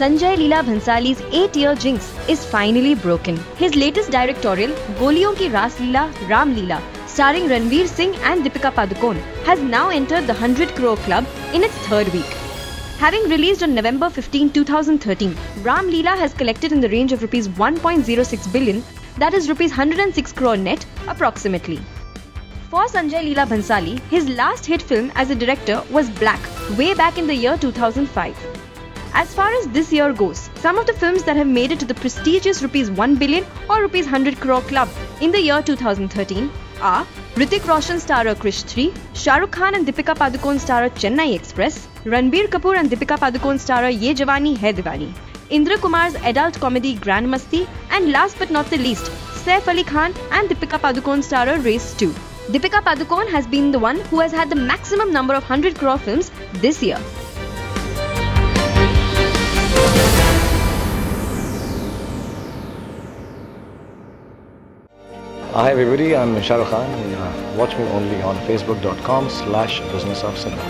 Sanjay Leela Bhansali's eight-year jinx is finally broken. His latest directorial, Goliyon Ki Raasleela, Ram Leela, starring Ranveer Singh and Deepika Padukone, has now entered the 100 crore club in its third week. Having released on November 15, 2013, Ram Leela has collected in the range of rupees 1.06 billion, that is rupees 106 crore net approximately. For Sanjay Leela Bhansali, his last hit film as a director was Black, way back in the year 2005. As far as this year goes, some of the films that have made it to the prestigious rupees 1 billion or rupees 100 crore club in the year 2013 are Hrithik Roshan starrer Krrish 3, Shah Rukh Khan and Deepika Padukone starrer Chennai Express, Ranbir Kapoor and Deepika Padukone starrer Ye Jawani Hai Diwani, Indra Kumar's adult comedy Grand Masti, and last but not the least, Saif Ali Khan and Deepika Padukone starrer Race 2. Deepika Padukone has been the one who has had the maximum number of 100 crore films this year. Hi everybody, I'm Shah Rukh Khan. Watch me only on facebook.com slash business of cinema.